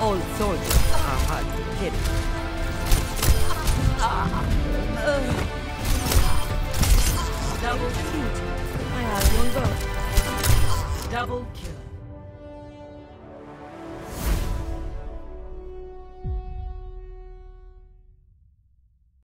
All soldiers are hard to kill. Double kill. I have one go. Double kill.